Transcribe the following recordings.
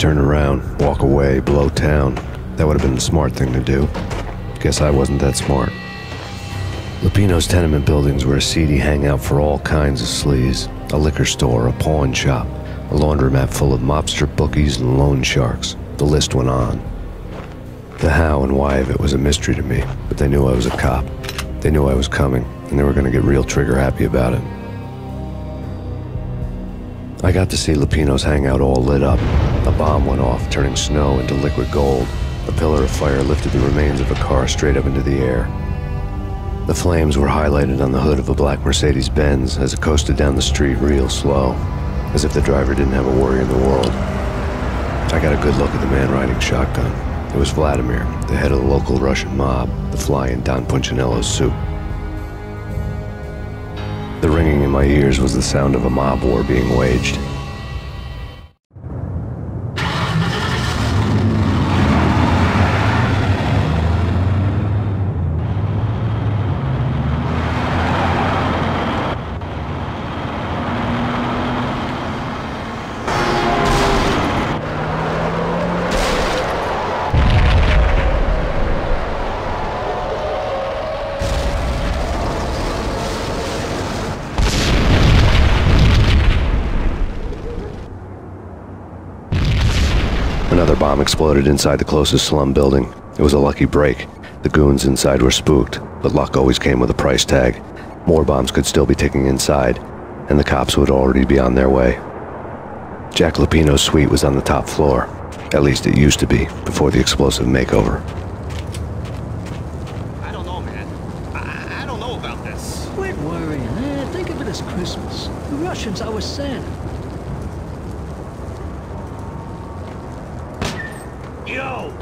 turn around, walk away, blow town. That would have been the smart thing to do. Guess I wasn't that smart. Lupino's tenement buildings were a seedy hangout for all kinds of sleaze. A liquor store, a pawn shop, a laundromat full of mobster bookies and loan sharks. The list went on. The how and why of it was a mystery to me, but they knew I was a cop. They knew I was coming, and they were going to get real trigger happy about it. I got to see Lupino's hangout all lit up. A bomb went off, turning snow into liquid gold. A pillar of fire lifted the remains of a car straight up into the air. The flames were highlighted on the hood of a black Mercedes Benz as it coasted down the street real slow, as if the driver didn't have a worry in the world. I got a good look at the man riding shotgun. It was Vladimir, the head of the local Russian mob, the fly in Don Punchinello's soup. The ringing in my ears was the sound of a mob war being waged. Another bomb exploded inside the closest slum building. It was a lucky break. The goons inside were spooked, but luck always came with a price tag. More bombs could still be ticking inside, and the cops would already be on their way. Jack Lupino's suite was on the top floor. At least it used to be, before the explosive makeover. I don't know, man. I, I don't know about this. Quit worrying, eh? Think of it as Christmas. The Russians are Santa. Yo!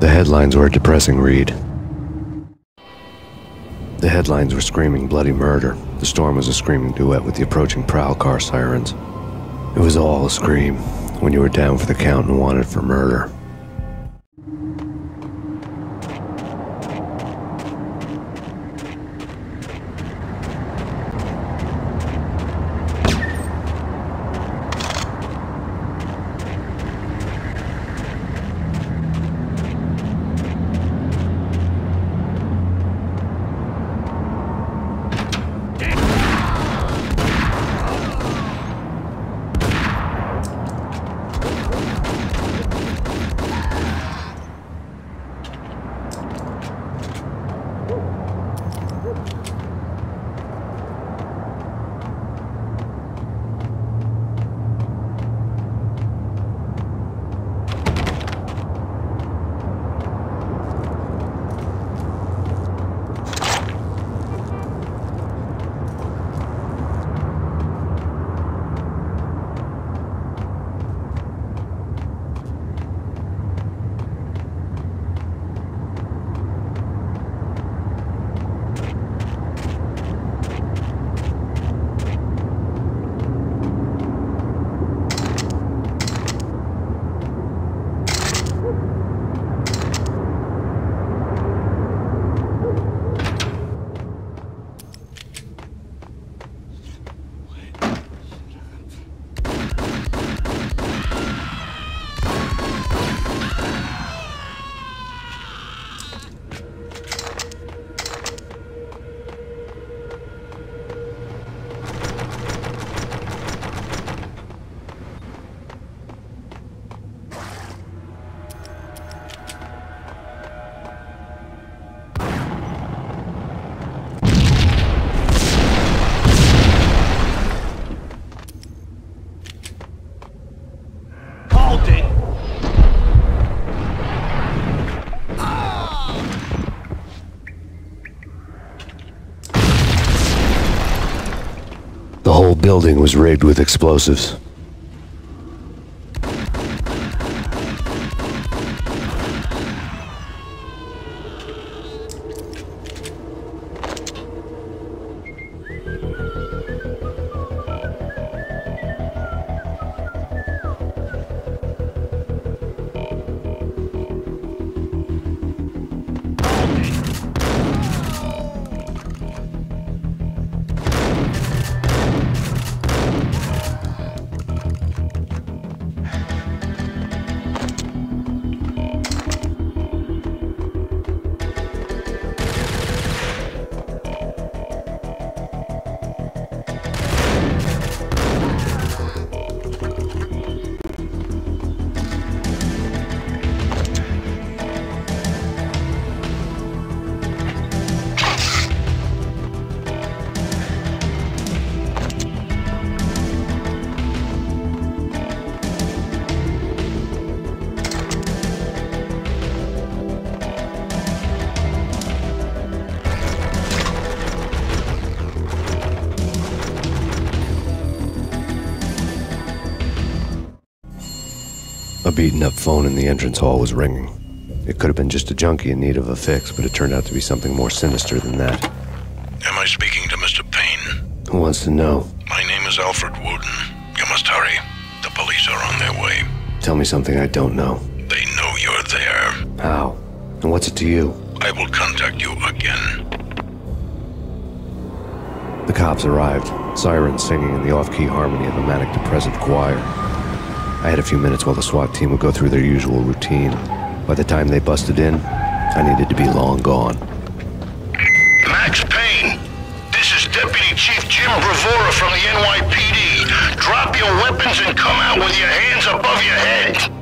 The headlines were a depressing read. The headlines were screaming bloody murder. The storm was a screaming duet with the approaching prowl car sirens. It was all a scream when you were down for the count and wanted for murder. Building was rigged with explosives. A beaten up phone in the entrance hall was ringing. It could have been just a junkie in need of a fix, but it turned out to be something more sinister than that. Am I speaking to Mr. Payne? Who wants to know? My name is Alfred Woden. You must hurry. The police are on their way. Tell me something I don't know. They know you're there. How? And what's it to you? I will contact you again. The cops arrived, sirens singing in the off-key harmony of a manic depressive choir. I had a few minutes while the SWAT team would go through their usual routine. By the time they busted in, I needed to be long gone. Max Payne, this is Deputy Chief Jim Bravura from the NYPD. Drop your weapons and come out with your hands above your head.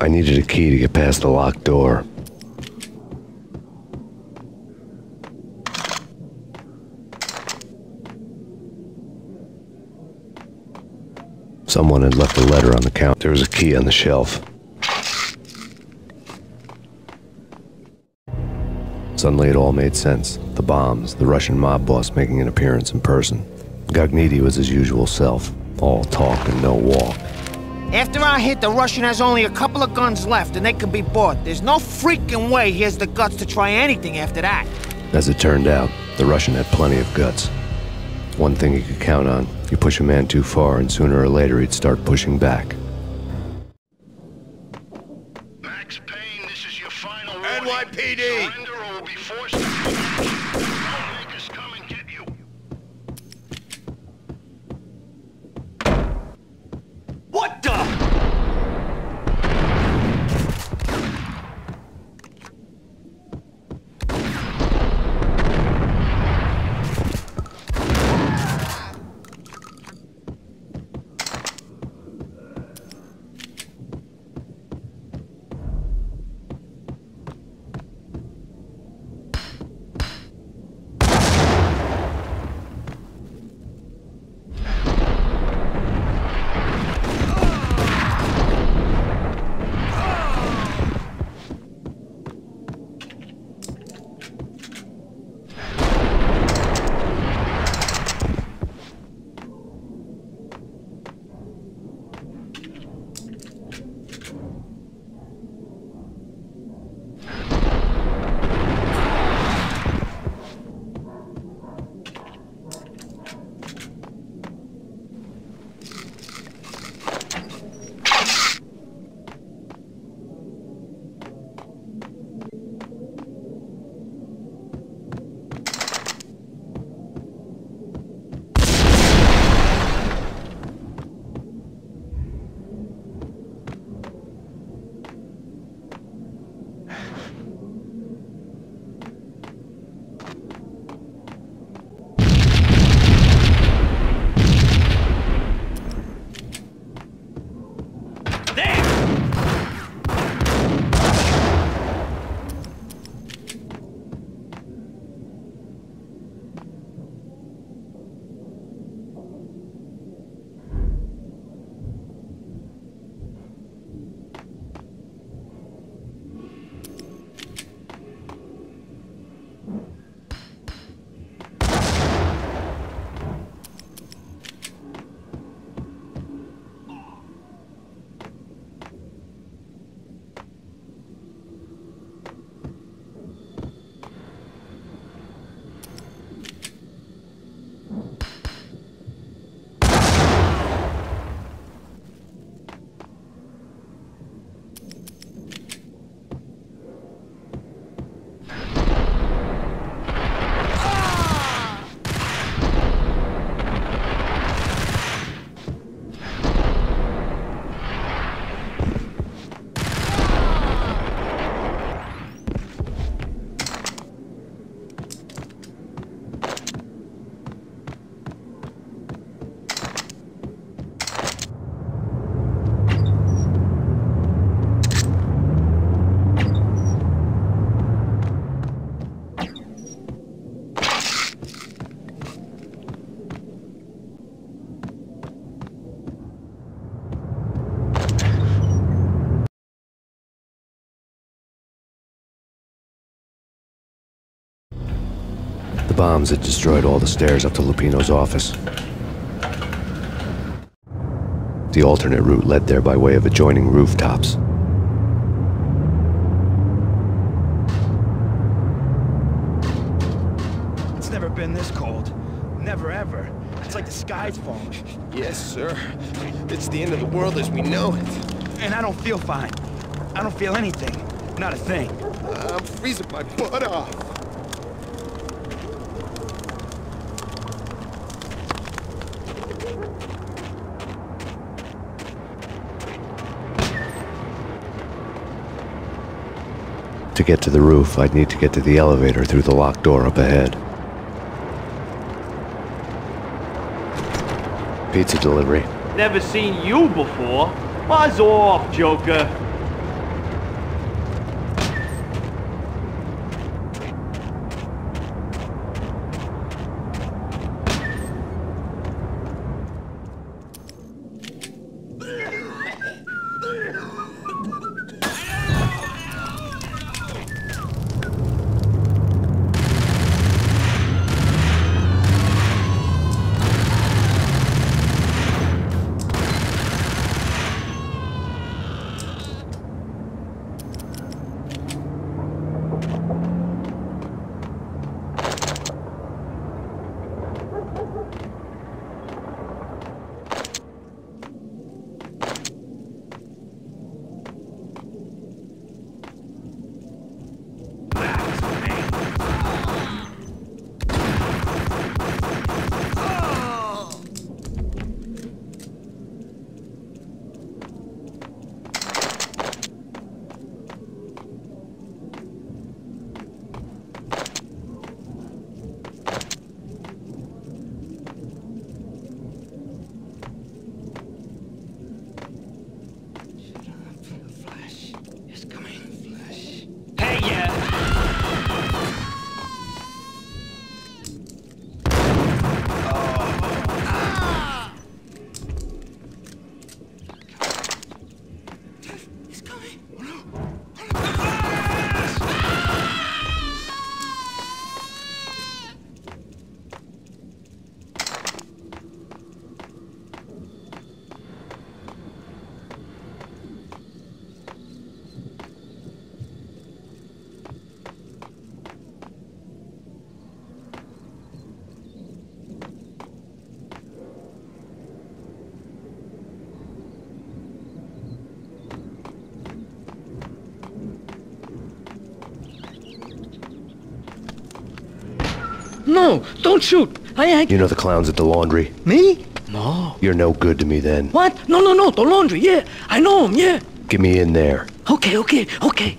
I needed a key to get past the locked door. Someone had left a letter on the counter. There was a key on the shelf. Suddenly it all made sense. The bombs, the Russian mob boss making an appearance in person. Gognitti was his usual self, all talk and no walk. After our hit, the Russian has only a couple of guns left, and they can be bought. There's no freaking way he has the guts to try anything after that. As it turned out, the Russian had plenty of guts. One thing he could count on you push a man too far, and sooner or later he'd start pushing back. Bombs had destroyed all the stairs up to Lupino's office. The alternate route led there by way of adjoining rooftops. It's never been this cold. Never ever. It's like the sky's falling. Yes, sir. It's the end of the world as we know it. And I don't feel fine. I don't feel anything. Not a thing. I'm freezing my butt off. To get to the roof, I'd need to get to the elevator through the locked door up ahead. Pizza delivery. Never seen you before. Buzz off, Joker. No, don't shoot. I ain't. You know the clowns at the laundry? Me? No. You're no good to me then. What? No, no, no. The laundry. Yeah, I know him. Yeah. Get me in there. Okay, okay, okay.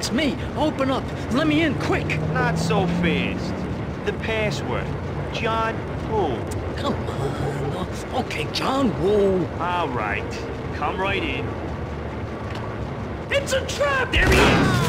It's me. Open up. Let me in, quick. Not so fast. The password. John who? Come on. Okay, John Woo. All right. Come right in. It's a trap! There he is!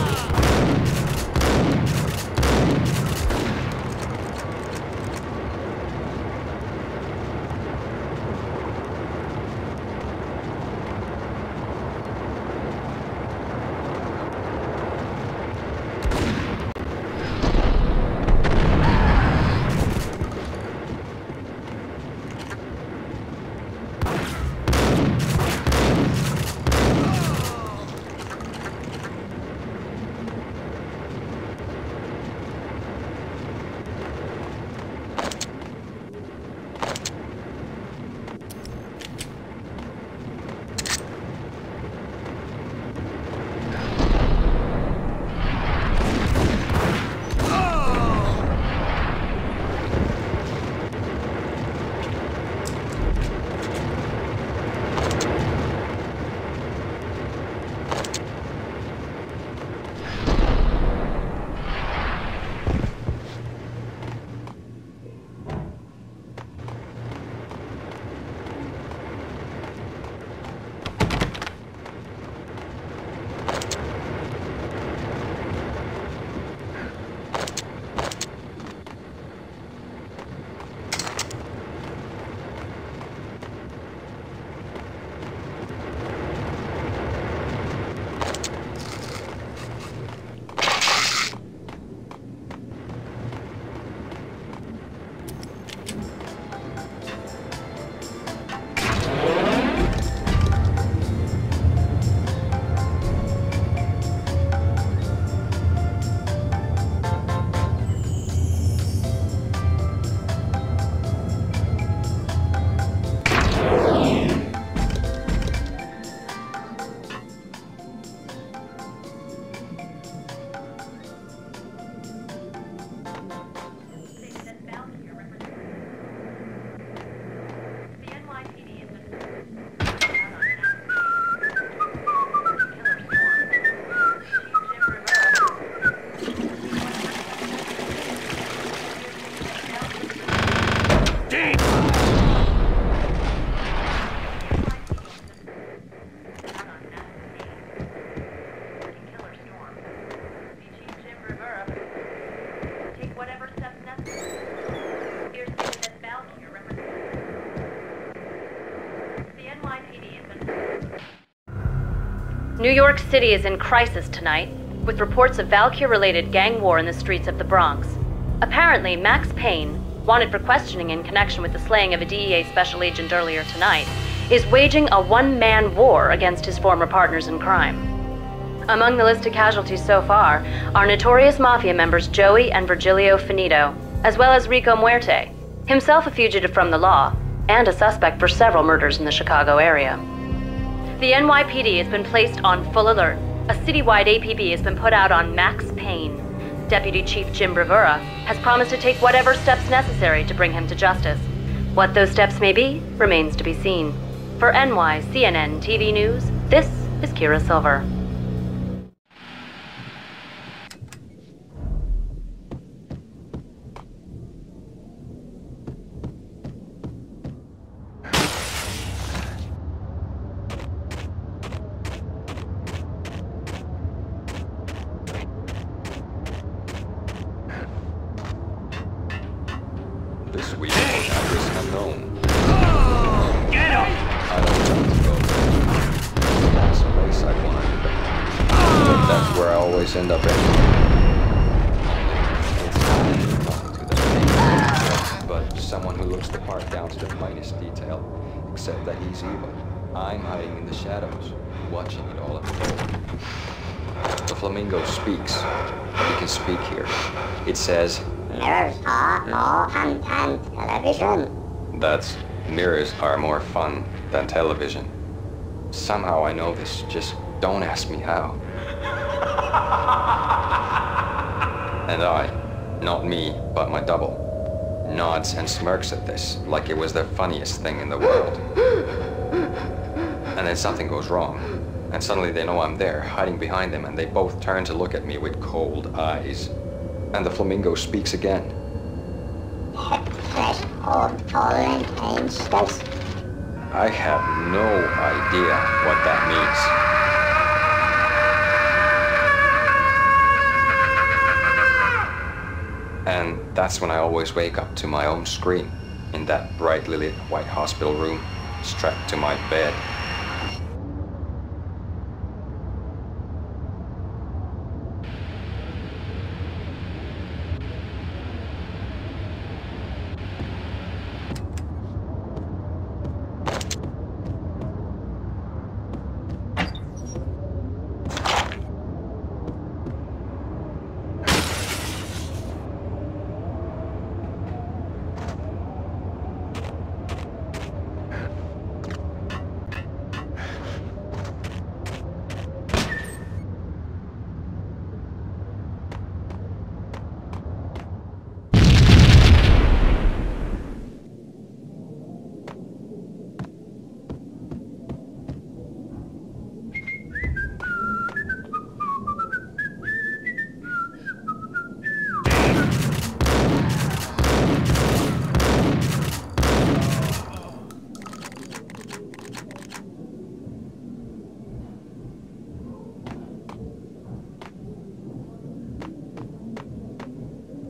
York City is in crisis tonight, with reports of Valkyr related gang war in the streets of the Bronx. Apparently, Max Payne, wanted for questioning in connection with the slaying of a DEA special agent earlier tonight, is waging a one man war against his former partners in crime. Among the list of casualties so far are notorious mafia members Joey and Virgilio Finito, as well as Rico Muerte, himself a fugitive from the law, and a suspect for several murders in the Chicago area. The NYPD has been placed on full alert. A citywide APB has been put out on Max Payne. Deputy Chief Jim Bravura has promised to take whatever steps necessary to bring him to justice. What those steps may be remains to be seen. For NY CNN TV News, this is Kira Silver. Where I always end up anyway. It's not talking to the main but someone who looks the part down to the finest detail. Except that he's evil. I'm hiding in the shadows, watching it all unfold. The flamingo speaks. He can speak here. It says, Mirrors are more fun than television. That's mirrors are more fun than television. Somehow I know this, just don't ask me how. And I, not me, but my double, nods and smirks at this like it was the funniest thing in the world. And then something goes wrong, and suddenly they know I'm there, hiding behind them, and they both turn to look at me with cold eyes. And the flamingo speaks again. Hip threshold tolerant pain. I have no idea what that means. And that's when I always wake up to my own scream in that brightly lit white hospital room, strapped to my bed.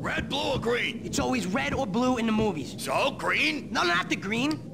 Red, blue, or green? It's always red or blue in the movies. So, green? No, not the green.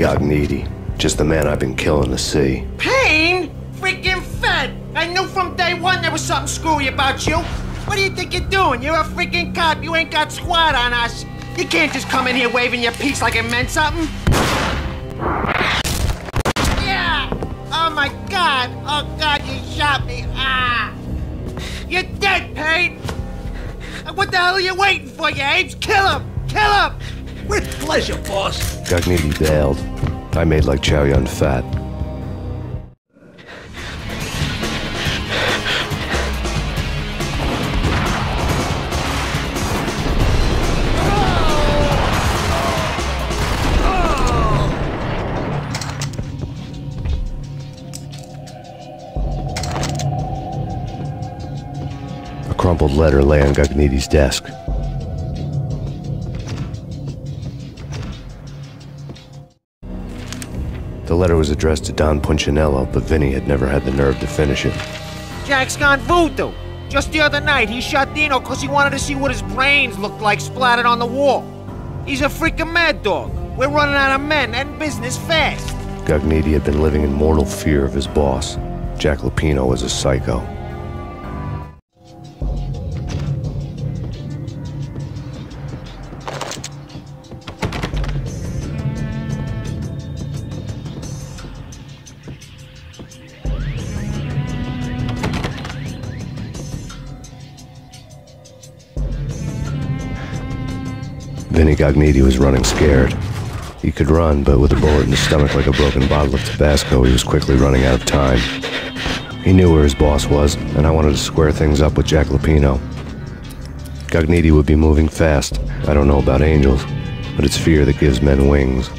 Gognitti. Just the man I've been killing to see. Payne? Freaking fed! I knew from day one there was something screwy about you. What do you think you're doing? You're a freaking cop. You ain't got squad on us. You can't just come in here waving your piece like it meant something. Yeah! Oh my god! Oh god, you shot me! Ah! You're dead, Payne! What the hell are you waiting for, you apes? Kill him! Kill him! With pleasure, boss. Gognitti bailed. I made like Chow Yun Fat. A crumpled letter lay on Gognitti's desk. The letter was addressed to Don Punchinello, but Vinny had never had the nerve to finish it. Jack's gone voodoo. Just the other night, he shot Dino because he wanted to see what his brains looked like splattered on the wall. He's a freaking mad dog. We're running out of men and business fast. Gognitti had been living in mortal fear of his boss. Jack Lupino was a psycho. Vinny was running scared. He could run, but with a bullet in his stomach like a broken bottle of Tabasco, he was quickly running out of time. He knew where his boss was, and I wanted to square things up with Jack Lupino. Gognitti would be moving fast. I don't know about angels, but it's fear that gives men wings.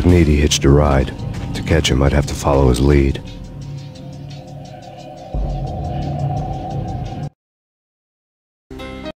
Gognitti hitched a ride. To catch him, I'd have to follow his lead.